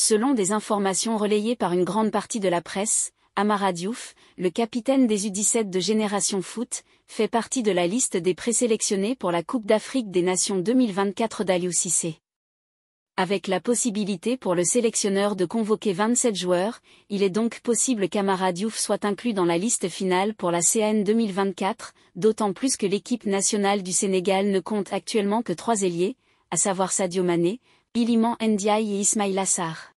Selon des informations relayées par une grande partie de la presse, Amara Diouf, le capitaine des U17 de Génération Foot, fait partie de la liste des présélectionnés pour la Coupe d'Afrique des Nations 2024 d'Aliou Cissé. Avec la possibilité pour le sélectionneur de convoquer 27 joueurs, il est donc possible qu'Amara Diouf soit inclus dans la liste finale pour la CAN 2024, d'autant plus que l'équipe nationale du Sénégal ne compte actuellement que trois ailiers, à savoir Sadio Mané, Iliman Ndiaye et Ismail Assar.